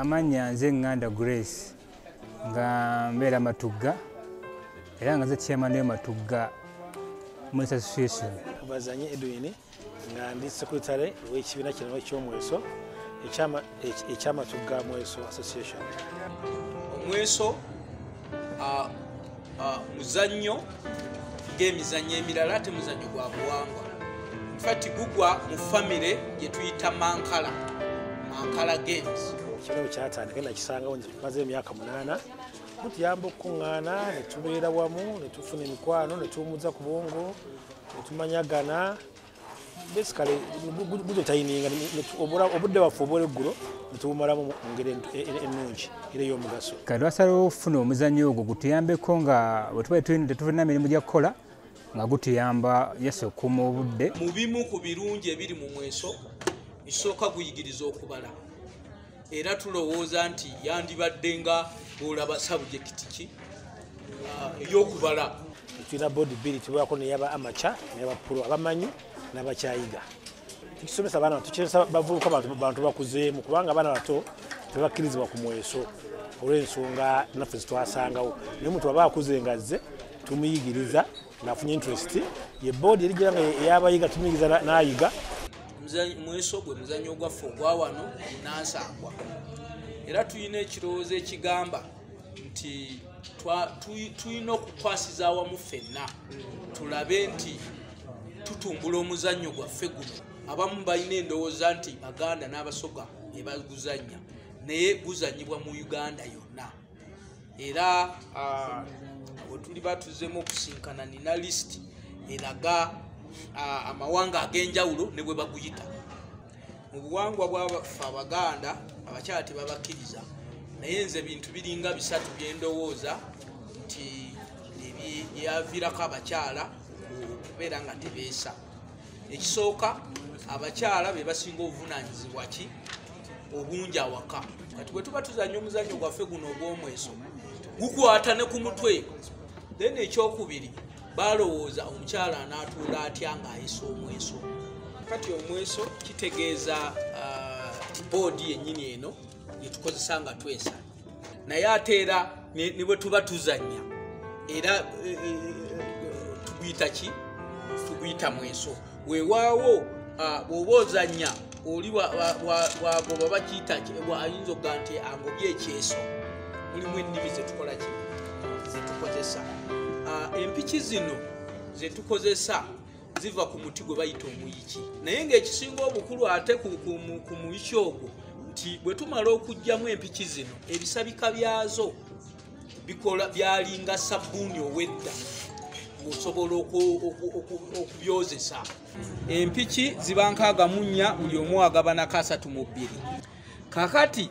amannya nze ŋŋanda grace nga mbeera matugga era nga nze chairman w'ematugga Moise association bazanye edwin nga ndi secretary w'ekibiina kino ekyomweso ekyamatugga mweso association. Omweso muzannyo ng'emizannyo emirala ate muzannyo gwa buwangwa. Infati gugwa mu famire gye tuyita mankala mankala games ekirabo kyatandika nakisangawo maze emyaka munaana mutuyamba okukuŋŋaana ne tubeera wamu ne tufuna emikwano ne tuwummuza ku bongo ne tumanyagana. Basically gutotaininga obudde waffe obw'eggulo ne tubumalamu mu ngeri e- e- ennungi era ey'omugaso. Kati twasalawo okufuna omuzannyo ogwo gutuyambeko nga bwe tuba tetulina mirimu gya kukola nga gutuyamba yasa okuuma obudde. Mu bimu ku birungi ebiri mu mweso ekisooka guyigiriza okubala era tulowooza nti yandibadde nga olaba sabujekiti ki? Ah, ey'okubala. Tulina bodi bbiri tubeerako neyaba amaca neyaba pulo abamanyi n'abakyayiga tukisomesa abaana bato tukiresa bavubuka bantu bantu bakuzeemu kubanga abaana bato tebakkirizibwa ku mweso olw'ensonga naffe zitwasangawo naye omuntu aba akuze nga azze tumuyigiriza ng'afunye interest. Ye boodi erigira nga eyabayiga tumuyigiriza na- n'ayiga mweso gwe muzannyo gwaffe ogwa wano nansangwa era tulina ekirowoozo ekigamba nti tulina okukwasiza awamu ffenna tulabe nti tutumbula omuzannyo gwaffe guno. Abamu balina endowooza nti baganda n'abasoga ebaguzannya naye guzanyibwa mu uganda yonna. Era ah, bwe tuli batuzemu okusinkana nina lisiti eraga amawanga ag'enjawulo ne bwe baguyita. Mu buwangwa bwaffe abaganda abakyala tebabakkiriza. Naye nze bintu biringa bisatu byendowooza nti byaviirako abakyala okubeera nga tebeesa. Ekisooka abakyala be basinga obuvunanyizibwa ki? Obungi awaka. Kati bwe tuba tuzanya omuzannyo gwaffe guno ogw'omweso gukwata ne ku mutwe. Then ekyokubiri balowooza omukyala anaatuula atya ng'ayisa omweso? Kati omweso kitegeeza ah, boodi yennyini eno yetukozesa nga twesa. Naye ate era ne bwe tuba tuzanya era eh, eh, tuguyita ki? Tuguyita mweso. Weewaawo ah, bw'oba ozanya oli bw'oba bakiyita ayinza okuga nti angobye ekyeso. Mulimu ennimi zetukola ki? Zetukozesa empiki zino zetukozesa ziva ku muti gwe bayita omuyiki. Naye ng'ekisinga obukulu ate ku- ku mu- ku muyiki ogwo nti bwe tumala okugyamu empiki zino ebisabika byazo bikola byalinga sabbuuni owedda oku- okubyozesa. Empiki ziba nkaaga mu nnya buli omu agabanako asatu mu bbiri. Kakati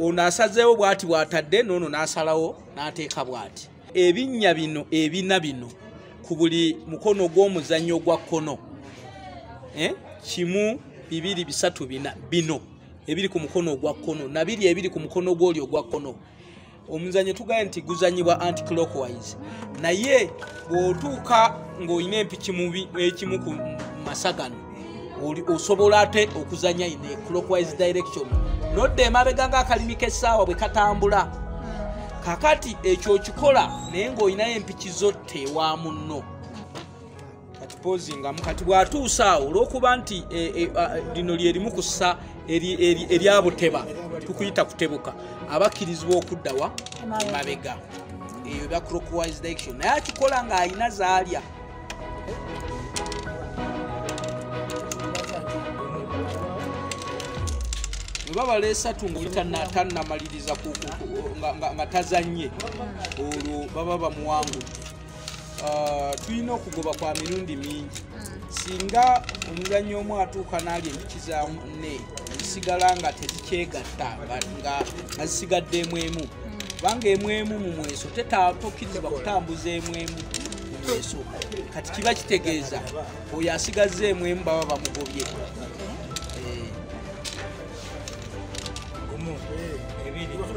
ono asazeewo bw'ati bw'atadde n'ono n'asalawo n'ateeka bw'ati ebinnya bino ebina bino ku buli mukono gw'omuzannyo gwa kkono Eh, kimu bibiri bisatu bina bino ebiri ku mukono ogwa kkono nabiri ebiri ku mukono gw'oli ogwa kkono. Omuzannyo tugaye nti guzanyibwa anticlockwise. Naye bw'otuuka ng'olina empiki ekimu ku masagano osobola ate okuzanya ine clockwise direction nodda emabega ng'akalimi k'essaawa bwe katambula kakati ekyo okikola naye ng'olinayo empiki zo tewa munno. Kati pozingamu kati bw'atuusa awo olw'okuba nti e, e, lino lyerimu ku ssa eri- eri- eryabuteba tukuyita kutebuka abakkirizibwa okuddawa emabega. Eyo eba clockwise direction. Naye akikola ng'ayina zaalya bwe baba leesatu ngaoli tannamaliriza ku- ku- ku- nga- tazanye olwo baba bamuwangudde Ah, tulina okugoba kwa mirundi mingi. Singa omuzanyi omu atuuka n'alya empiki za munne zisigala nga tezikyegatta nga- nga nga zisigadde emu. Emu kubanga emu emu mu mweso tokkirizibwa kutambuza emu emu mu mweso. Kati kiba kitegeeza oyo asigazza emu emu baba bamugobye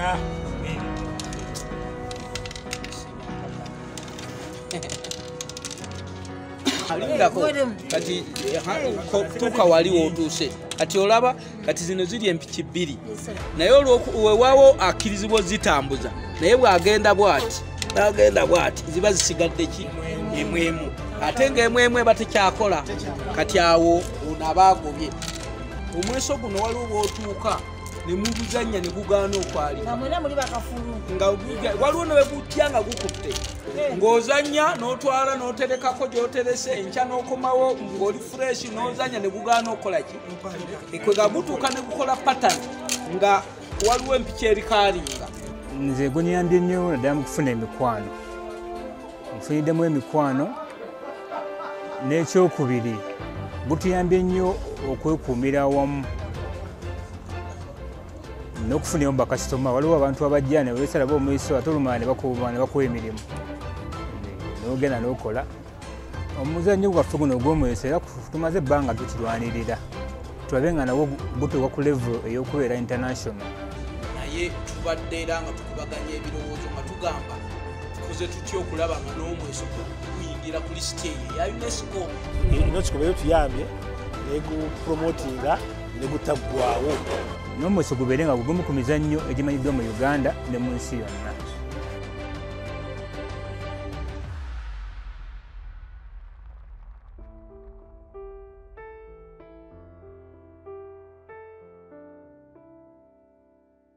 Ya. alindako kati tuuka wali wootuuse kati olaba kati zino ziri empiki bbiri. Naye wewaawo akkirizibwa zitambuza naye bw'agenda bw'ati n'agenda bw'ati ziba zisigadde ki? Emwemu ate ngaemwemu eba tekyakola kati awo ono aba agobye. Omweso guno waliwo bw'otuuka ne mubuzannya ne gugaana okwalima nga mwena muli bakafulu nga guja- waliwo ne wegutya nga gukutte. Ng'ozanya n'otwala n'oterekako gy'oterese enkya n'okomawo ng'oli fureshi n'ozanya ne gugaana okukola ki? Kwe ga gutuuka ne gukola patani nga waliwo empiki erikaalinga. Nze gunyambye nnyo naddala mu kufuna emikwano. Nfuniddemu emikwano n'ekyokubiri. Gutuyambye nnyo okwekuumira awamu n'okufuniramu bakasitoma. Waliwo abantu abajja ne besalaba omwiso ate olumala ne bakuuma ne bakuwa emirimu. N'ogenda n'okola. Omuzannyo gwaffe guno ogw'omweso era tumaze ebbanga tukirwanirira tulabe nga nawo gutuuka ku level ey'okubeera international. Naye tubadde era nga tukubaganya ebirowoozo nga tugamba tukoze tutya okulaba nga n'omweso guyingira ku lisiti eyo eya unesco? Unesco beyo tuyambye negupromotinga negutaggwawo n'omweso gubeere nga gugumu ku mizannyo egimanyiddwa mu uganda ne mu nsi yonna